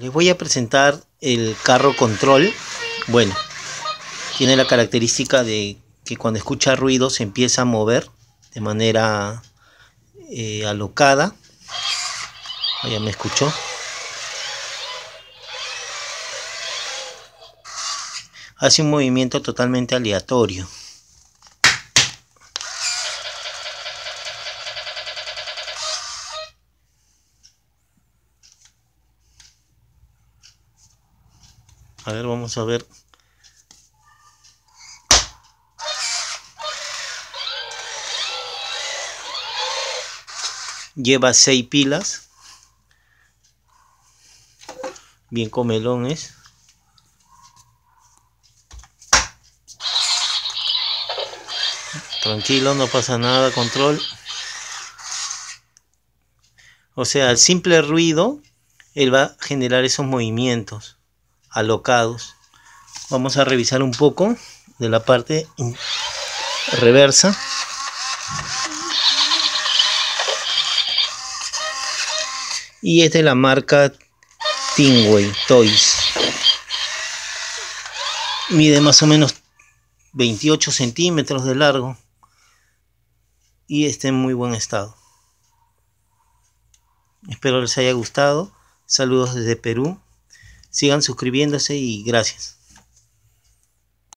Les voy a presentar el carro control. Bueno, tiene la característica de que cuando escucha ruido se empieza a mover de manera eh, alocada. ya me escuchó. Hace un movimiento totalmente aleatorio. A ver, vamos a ver. Lleva seis pilas. Bien comelones. Tranquilo, no pasa nada, control. O sea, el simple ruido, él va a generar esos movimientos alocados. Vamos a revisar un poco de la parte reversa. Y es la marca Tingway Toys. Mide más o menos 28 centímetros de largo. Y está en muy buen estado. Espero les haya gustado. Saludos desde Perú. Sigan suscribiéndose y gracias.